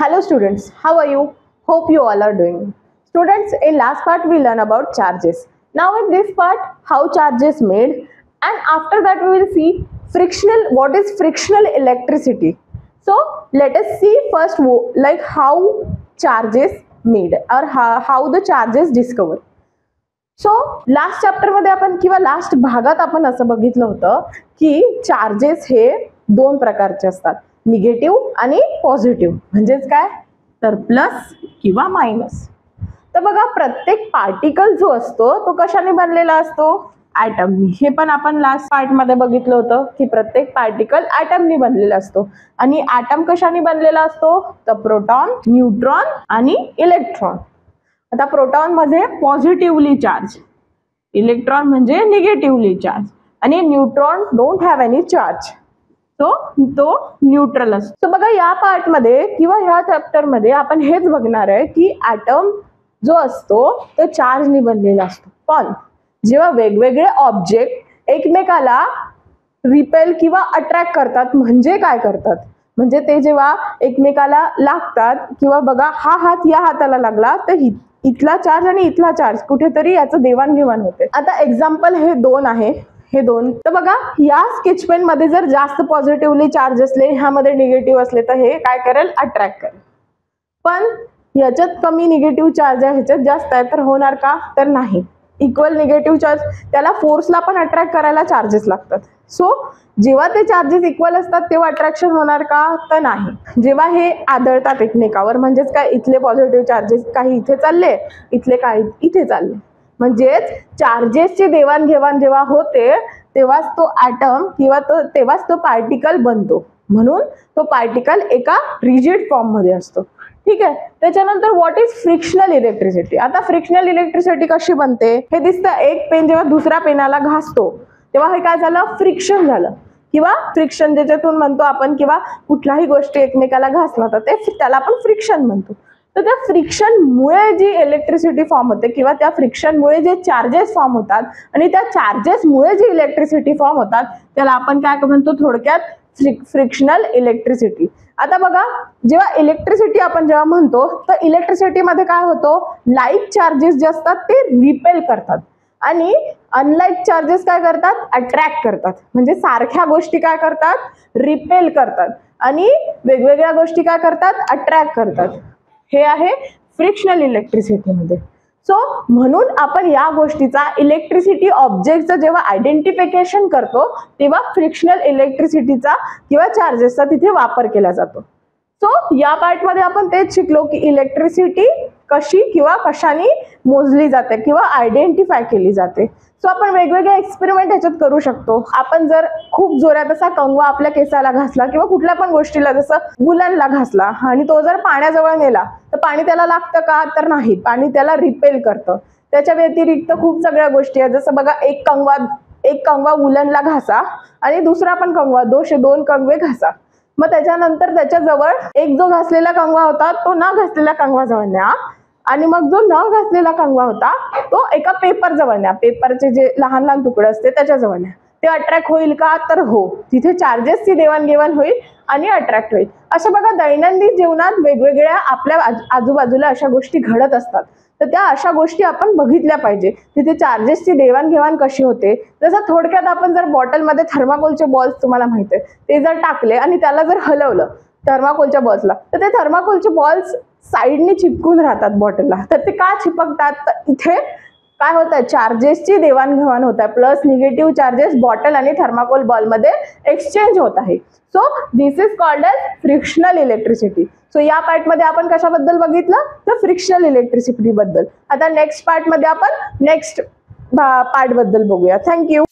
Hello students, how are you? Hope you all are doing. Students, in last part we learn about charges. Now in this part, how charges made and after that we will see frictional, what is frictional electricity. So let us see first like how charges made or how, how the charges discovered. So last चॅप्टरमध्ये आपण किंवा last भागात आपण असं बघितलं होतं की charges हे दोन प्रकारचे असतात निगेटिव्ह आणि पॉझिटिव्ह. म्हणजेच काय? तर प्लस किंवा मायनस. तर बघा प्रत्येक पार्टिकल जो असतो तो कशाने बनलेला असतो? ॲटमनी. हे पण आपण लास्ट पार्टमध्ये बघितलं होतं की प्रत्येक पार्टिकल ॲटमनी बनलेला असतो. आणि ॲटम कशाने बनलेला असतो? तर प्रोटॉन न्यूट्रॉन आणि इलेक्ट्रॉन. आता प्रोटॉनमध्ये पॉझिटिव्हली चार्ज इलेक्ट्रॉन म्हणजे निगेटिव्हली चार्ज आणि neutron don't have any charge तो तो न्यूट्रल असतो. बघा या पार्टमध्ये किंवा ह्या चॅप्टरमध्ये आपण हेच बघणार आहे की ॲटम जो असतो तो चार्जने बनलेला असतो. पण जेव्हा वेगवेगळे ऑब्जेक्ट एकमेकाला रिपेल किंवा अट्रॅक्ट करतात म्हणजे काय करतात? म्हणजे ते जेव्हा एकमेकाला लागतात किंवा बघा हा हात या हाताला लागला तर हि- इथला चार्ज आणि इथला चार्ज कुठेतरी याचं देवाणघेवाण होते. आता एक्झाम्पल हे दोन आहे. हे दोन. तर बघा या स्केच पेन मध्ये जर जास्त पॉझिटिव्हली चार्ज असले ह्यामध्ये निगेटिव्ह असले तर हे काय करेल? अट्रॅक्ट करेल. पण ह्याच्यात कमी निगेटिव्ह चार्ज आहे ह्याच्यात जास्त आहे तर होणार का? तर नाही. इक्वल निगेटिव्ह चार्ज त्याला फोर्सला पण अट्रॅक्ट करायला चार्जेस लागतात. सो जेव्हा ते चार्जेस इक्वल असतात तेव्हा अट्रॅक्शन होणार का? तर नाही. जेव्हा हे आदळतात एकमेकावर म्हणजेच काय? इथले पॉझिटिव्ह चार्जेस काही इथे चालले इथले काही इथे चालले. म्हणजेच चार्जेसची देवाणघेवाण जेव्हा होते तेव्हाच तो ॲटम किंवा तो तेव्हाच तो पार्टिकल बनतो. म्हणून तो पार्टिकल एका रिजिड फॉर्ममध्ये असतो. ठीक आहे? त्याच्यानंतर व्हॉट इज फ्रिक्शनल इलेक्ट्रिसिटी आता फ्रिक्शनल इलेक्ट्रिसिटी कशी बनते? हे दिसतं एक पेन जेव्हा दुसऱ्या पेनाला घासतो तेव्हा हे काय झालं? फ्रिक्शन झालं. किंवा फ्रिक्शन ज्याच्यातून म्हणतो आपण किंवा कुठल्याही गोष्टी एकमेकाला घासला तर ते त्याला आपण फ्रिक्शन म्हणतो. तर त्या फ्रिक्शनमुळे जी इलेक्ट्रिसिटी फॉर्म होते किंवा त्या फ्रिक्शनमुळे जे चार्जेस फॉर्म होतात आणि त्या चार्जेसमुळे जी इलेक्ट्रिसिटी फॉर्म होतात त्याला आपण काय म्हणतो? थोडक्यात फ्रिक्शनल इलेक्ट्रिसिटी आता बघा जेव्हा इलेक्ट्रिसिटी आपण जेव्हा म्हणतो तर इलेक्ट्रिसिटीमध्ये काय होतो? लाईक चार्जेस जे असतात ते रिपेल करतात. आणि अनलाईक चार्जेस काय करतात? अट्रॅक्ट करतात. म्हणजे सारख्या गोष्टी काय करतात? रिपेल करतात. आणि वेगवेगळ्या गोष्टी काय करतात? अट्रॅक्ट करतात. हे आहे फ्रिक्शनल इलेक्ट्रिसिटीमध्ये सो म्हणून आपण या गोष्टीचा इलेक्ट्रिसिटी ऑब्जेक्टचं जेव्हा आयडेंटिफिकेशन करतो तेव्हा फ्रिक्शनल इलेक्ट्रिसिटीचा किंवा चार्जेसचा तिथे वापर केला जातो. सो या पार्टमध्ये आपण तेच शिकलो की इलेक्ट्रिसिटी कशी किंवा कशाने मोजली जाते किंवा आयडेंटिफाय केली जाते. सो आपण वेगवेगळे एक्सपेरिमेंट ह्याच्यात करू शकतो. आपण जर खूप जोरात असा कंगवा आपल्या केसाला घासला किंवा कुठल्या पण गोष्टीला जसं गुलांना घासला आणि तो जर पाण्याजवळ नेला तर पाणी त्याला लागतं का? तर नाही. पाणी त्याला रिपेल करतं. त्याच्या व्यतिरिक्त खूप सगळ्या गोष्टी आहेत. जसं बघा एक कंगवा एक कंगवा उलनला घासा आणि दुसरा पण कंगवा दोषे दोन कंगवे घासा. मग त्याच्यानंतर त्याच्याजवळ एक जो घासलेला कंगवा होता तो न घासलेला कंगवा जवळ न्या. आणि मग जो न घासलेला कंगवा होता तो एका पेपर जवळ न्या पेपरचे जे लहान लहान तुकडे असते त्याच्याजवळ न्या ते अट्रॅक्ट होईल का? तर हो. तिथे चार्जेसची देवाणघेवाण होईल आणि अट्रॅक्ट होईल. अशा बघा दैनंदिन जीवनात वेगवेगळ्या आपल्या आजूबाजूला अशा गोष्टी घडत असतात. तर त्या अशा गोष्टी आपण बघितल्या पाहिजे. तिथे चार्जेसची देवाणघेवाण कशी होते? जसं थोडक्यात आपण जर बॉटलमध्ये थर्माकोलचे बॉल्स तुम्हाला माहिती आहे ते जर टाकले आणि त्याला जर हलवलं थर्माकोलच्या बॉल्सला तर ते थर्माकोलचे बॉल्स साईडने चिपकून राहतात बॉटलला तर ते का चिपकतात? तर इथे काय होत आहे चार्जेसची देवाणघेवाण होत आहे. प्लस निगेटिव्ह चार्जेस बॉटल आणि थर्माकोल बॉलमध्ये एक्सचेंज होत आहे. So this is called as frictional electricity so या पार्टमध्ये आपण कशाबद्दल बघितलं? तर फ्रिक्शनल इलेक्ट्रिसिटी बद्दल. आता नेक्स्ट पार्टमध्ये आपण नेक्स्ट पार्टबद्दल बघूया. थँक्यू